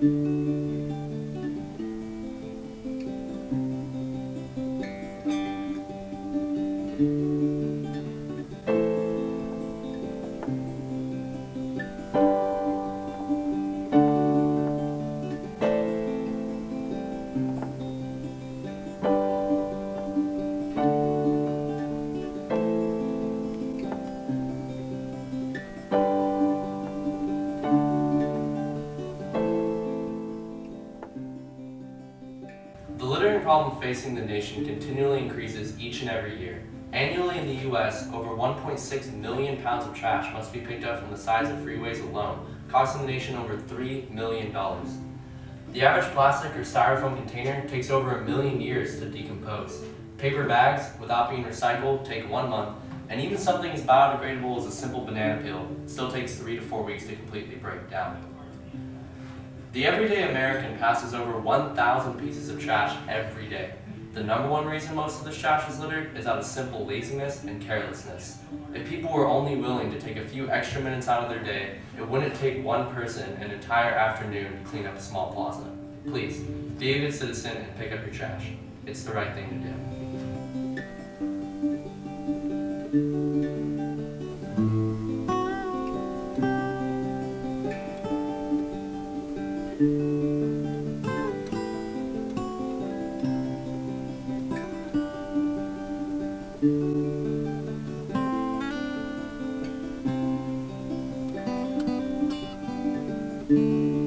thank you problem facing the nation continually increases each and every year. Annually in the US, over 1.6 million pounds of trash must be picked up from the sides of freeways alone, costing the nation over $3 million. The average plastic or styrofoam container takes over a million years to decompose. Paper bags, without being recycled, take one month, and even something as biodegradable as a simple banana peel still takes three to four weeks to completely break down. The everyday American passes over 1,000 pieces of trash every day. The number one reason most of this trash is littered is out of simple laziness and carelessness. If people were only willing to take a few extra minutes out of their day, it wouldn't take one person an entire afternoon to clean up a small plaza. Please, be a good citizen and pick up your trash. It's the right thing to do. thank mm -hmm. you